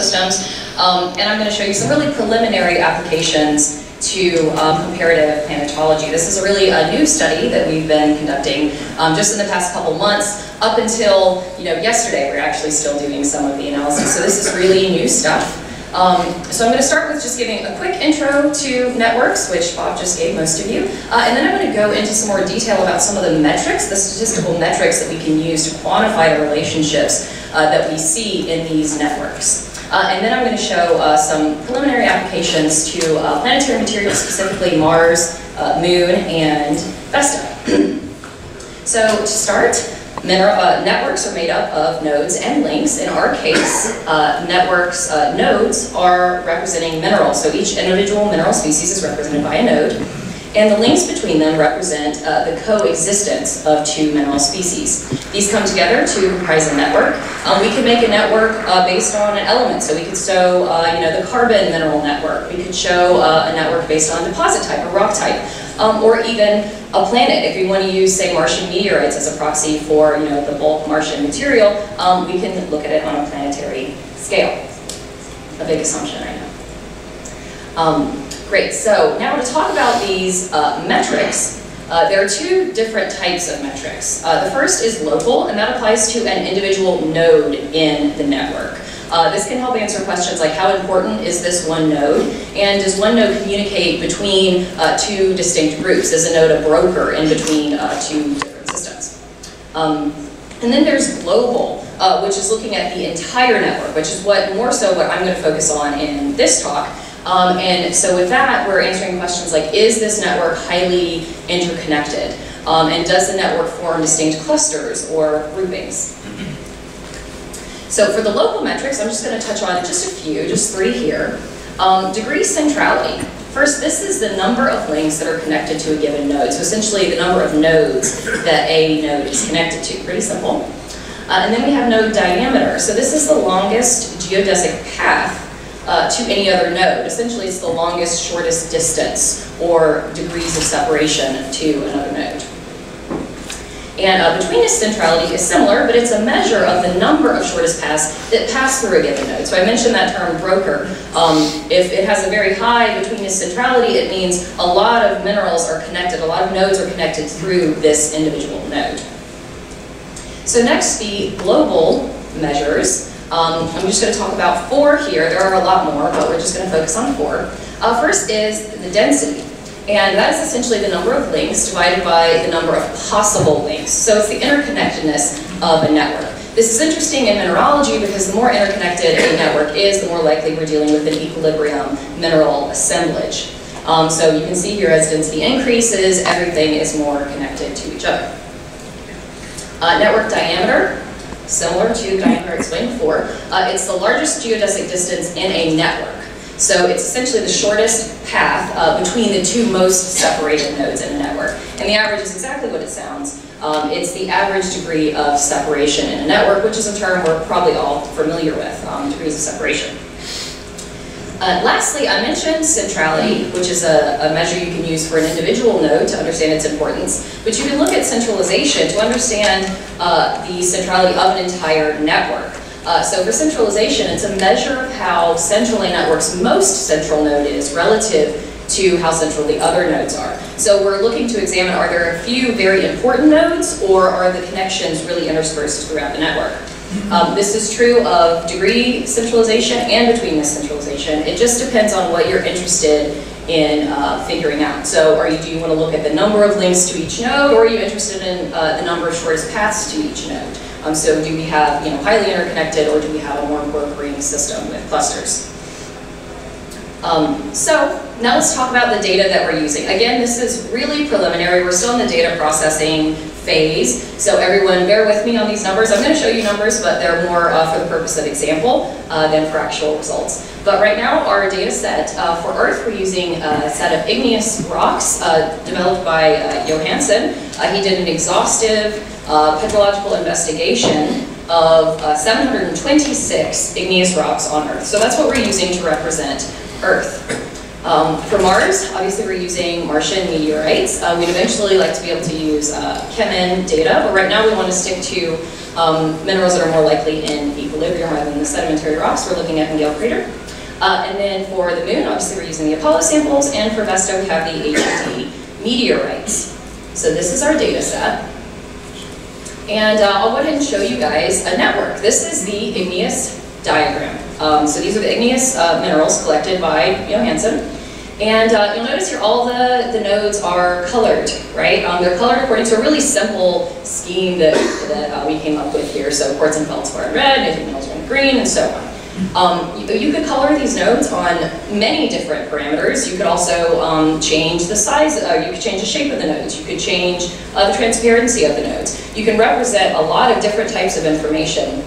systems, um, and I'm going to show you some really preliminary applications to um, comparative planetology. This is a really a new study that we've been conducting um, just in the past couple months. Up until you know yesterday, we're actually still doing some of the analysis. So this is really new stuff. Um, so I'm going to start with just giving a quick intro to networks, which Bob just gave most of you, uh, and then I'm going to go into some more detail about some of the metrics, the statistical metrics that we can use to quantify the relationships uh, that we see in these networks. Uh, and then I'm going to show uh, some preliminary applications to uh, planetary materials, specifically Mars, uh, Moon, and Vesta. so to start, uh, networks are made up of nodes and links. In our case, uh, networks, nodes are representing minerals. So each individual mineral species is represented by a node. And the links between them represent uh, the coexistence of two mineral species. These come together to comprise a network. Um, we can make a network uh, based on an element. So we could show, uh, you know, the carbon mineral network. We could show uh, a network based on deposit type or rock type, um, or even a planet. If we want to use, say, Martian meteorites as a proxy for, you know, the bulk Martian material, um, we can look at it on a planetary scale. A big assumption, I know. Um, Great, so now to talk about these uh, metrics, uh, there are two different types of metrics. Uh, the first is local, and that applies to an individual node in the network. Uh, this can help answer questions like how important is this one node, and does one node communicate between uh, two distinct groups? Is a node a broker in between uh, two different systems? Um, and then there's global, uh, which is looking at the entire network, which is what more so what I'm going to focus on in this talk. Um, and so with that, we're answering questions like, is this network highly interconnected? Um, and does the network form distinct clusters or groupings? So for the local metrics, I'm just going to touch on just a few, just three here. Um, degree centrality. First, this is the number of links that are connected to a given node. So essentially the number of nodes that a node is connected to. Pretty simple. Uh, and then we have node diameter. So this is the longest geodesic path uh, to any other node. Essentially, it's the longest, shortest distance or degrees of separation to another node. And uh, centrality is similar, but it's a measure of the number of shortest paths that pass through a given node. So I mentioned that term broker. Um, if it has a very high betweenness centrality, it means a lot of minerals are connected, a lot of nodes are connected through this individual node. So next, the global measures. Um, I'm just going to talk about four here. There are a lot more, but we're just going to focus on four. Uh, first is the density. And that is essentially the number of links divided by the number of possible links. So it's the interconnectedness of a network. This is interesting in mineralogy because the more interconnected a network is, the more likely we're dealing with an equilibrium mineral assemblage. Um, so you can see here as density increases, everything is more connected to each other. Uh, network diameter similar to diameter explained before. Uh, it's the largest geodesic distance in a network. So it's essentially the shortest path uh, between the two most separated nodes in a network. And the average is exactly what it sounds. Um, it's the average degree of separation in a network, which is a term we're probably all familiar with, um, degrees of separation. Uh, lastly, I mentioned centrality, which is a, a, measure you can use for an individual node to understand its importance, but you can look at centralization to understand uh, the centrality of an entire network. Uh, so for centralization, it's a measure of how central a network's most central node is relative to how central the other nodes are. So we're looking to examine, are there a few very important nodes, or are the connections really interspersed throughout the network? Um, this is true of degree centralization and betweenness centralization. It just depends on what you're interested in uh, figuring out. So are you, do you want to look at the number of links to each node, or are you interested in uh, the number of shortest paths to each node? Um, so do we have you know, highly interconnected, or do we have a more brokering system with clusters? Um, so now let's talk about the data that we're using. Again, this is really preliminary. We're still in the data processing phase. So everyone bear with me on these numbers. I'm going to show you numbers, but they're more uh, for the purpose of example uh, than for actual results. But right now our data set uh, for Earth, we're using a set of igneous rocks uh, developed by uh, Johannsen. Uh, he did an exhaustive petrological investigation of 726 igneous rocks on Earth. So that's what we're using to represent Earth. Um, for Mars, obviously we're using Martian meteorites. Uh, we'd eventually like to be able to use uh, data, but right now we want to stick to um, minerals that are more likely in equilibrium rather than the sedimentary rocks, we're looking at in Gale Crater. Uh, and then for the moon, obviously we're using the Apollo samples, and for Vesta we have the HED meteorites. So this is our data set. And uh, I'll go ahead and show you guys a network. This is the igneous diagram. Um, so these are the igneous uh, minerals collected by Johannsen. And uh, you'll notice here all the, the nodes are colored, right? Um, they're colored according to a really simple scheme that, that uh, we came up with here. So quartz and feldspar in red, native minerals are in green, and so on. Um, you, you, could color these nodes on many different parameters. You could also um, change the size, uh, you could change the shape of the nodes. You could change uh, the transparency of the nodes. You can represent a lot of different types of information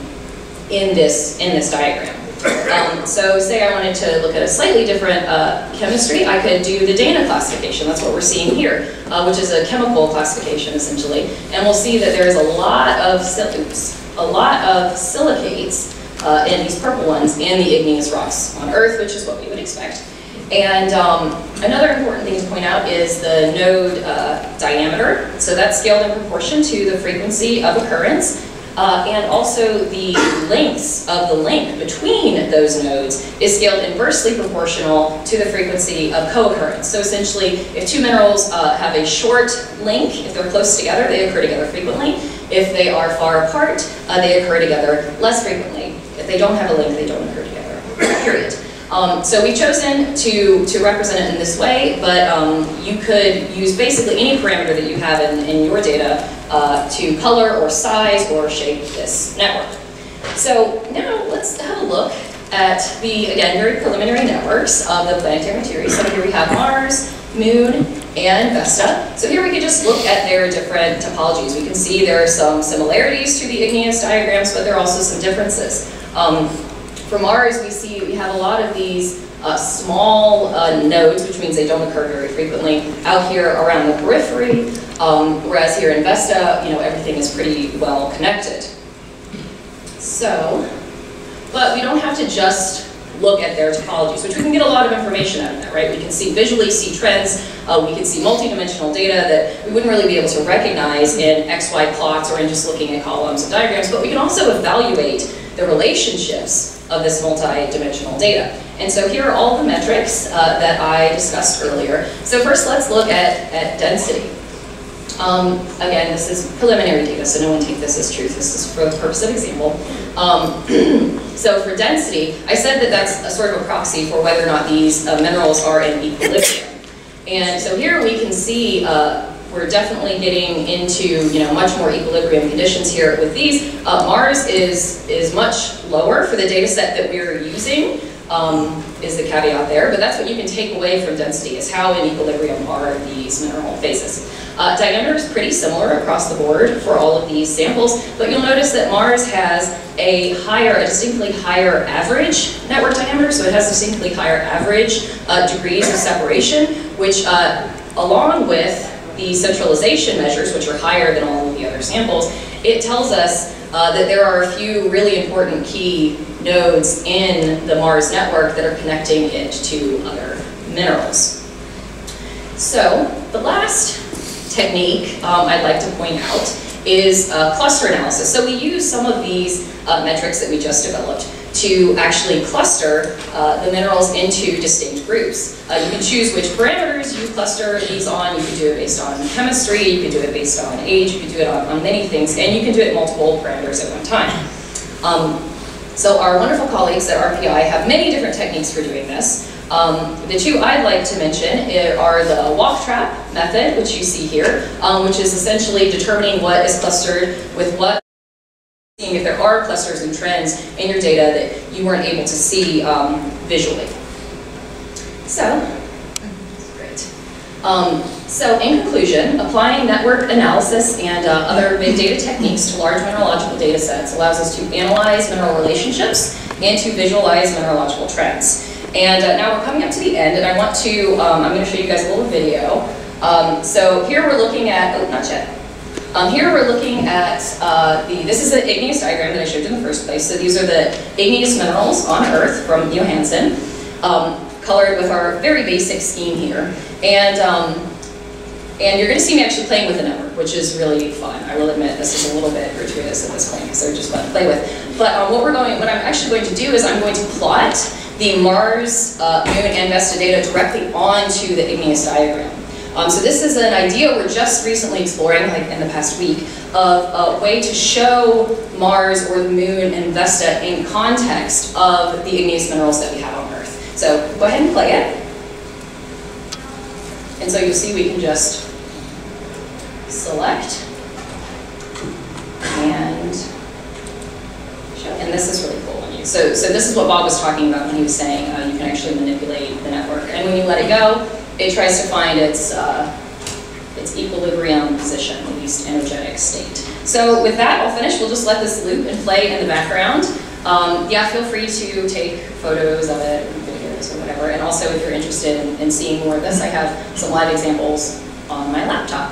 in this, in this diagram. Um, so say I wanted to look at a slightly different uh, chemistry, I could do the Dana classification. That's what we're seeing here, uh, which is a chemical classification essentially. And we'll see that there's a lot of, oops, a lot of silicates uh, in these purple ones in the igneous rocks on Earth, which is what we would expect. And um, another important thing to point out is the node uh, diameter. So that's scaled in proportion to the frequency of occurrence. Uh, and also the lengths of the link between those nodes is scaled inversely proportional to the frequency of co-occurrence. So essentially, if two minerals uh, have a short link, if they're close together, they occur together frequently. If they are far apart, uh, they occur together less frequently. If they don't have a link, they don't occur together, period. Um, so we've chosen to, to represent it in this way, but um, you could use basically any parameter that you have in, in your data uh, to color or size or shape this network. So now let's have a look at the, again, very preliminary networks of the planetary materia. So here we have Mars, Moon, and Vesta. So here we can just look at their different topologies. We can see there are some similarities to the igneous diagrams, but there are also some differences. Um, for Mars, we see we have a lot of these uh, small uh, nodes, which means they don't occur very frequently, out here around the periphery, um, whereas here in Vesta, you know, everything is pretty well connected. So, but we don't have to just look at their topologies, which we can get a lot of information out of that, right? We can see visually see trends, uh, we can see multidimensional data that we wouldn't really be able to recognize in XY plots or in just looking at columns and diagrams, but we can also evaluate the relationships of this multi-dimensional data. And so here are all the metrics uh, that I discussed earlier. So first let's look at, at density. Um, again, this is preliminary data, so no one take this as truth. This is for the purpose of example. Um, so for density, I said that that's a sort of a proxy for whether or not these uh, minerals are in equilibrium. And so here we can see uh, we're definitely getting into you know much more equilibrium conditions here with these. Uh, Mars is is much lower for the data set that we're using. Um, is the caveat there, but that's what you can take away from density is how in equilibrium are these mineral phases. Uh, diameter is pretty similar across the board for all of these samples, but you'll notice that Mars has a higher, a distinctly higher average network diameter, so it has distinctly higher average uh, degrees of separation, which uh, along with the centralization measures, which are higher than all of the other samples, it tells us uh, that there are a few really important key nodes in the Mars network that are connecting it to other minerals. So the last technique um, I'd like to point out is uh, cluster analysis. So we use some of these uh, metrics that we just developed to actually cluster uh, the minerals into distinct groups. Uh, you can choose which parameters you cluster these on. You can do it based on chemistry, you can do it based on age, you can do it on, on many things, and you can do it multiple parameters at one time. Um, so our wonderful colleagues at RPI have many different techniques for doing this. Um, the two I'd like to mention are the Walktrap method, which you see here, um, which is essentially determining what is clustered with what if there are clusters and trends in your data that you weren't able to see um, visually. So, great. Um, so in conclusion, applying network analysis and uh, other big data techniques to large mineralogical data sets allows us to analyze mineral relationships and to visualize mineralogical trends. And uh, now we're coming up to the end, and I want to, um, I'm going to show you guys a little video. Um, so here we're looking at, oh, not yet. Um, here we're looking at uh, the, this is the igneous diagram that I showed in the first place. So these are the igneous minerals on Earth from Johannsen, um, colored with our very basic scheme here. And um, And you're going to see me actually playing with the network, which is really fun. I will admit this is a little bit gratuitous at this point because they're just fun to play with. But um, what we're going, what I'm actually going to do is I'm going to plot the Mars, uh, Moon, and Vesta data directly onto the igneous diagram. Um, so this is an idea we're just recently exploring, like in the past week, of a way to show Mars or the Moon and Vesta in context of the igneous minerals that we have on Earth. So go ahead and play it. And so you'll see we can just select and show. And this is really cool when you, so, so this is what Bob was talking about when he was saying uh, you can actually manipulate the network. And when you let it go, it tries to find its, uh, its equilibrium position, the least energetic state. So with that, I'll finish. We'll just let this loop and play in the background. Um, yeah, feel free to take photos of it, videos or whatever. And also if you're interested in, in seeing more of this, I have some live examples on my laptop.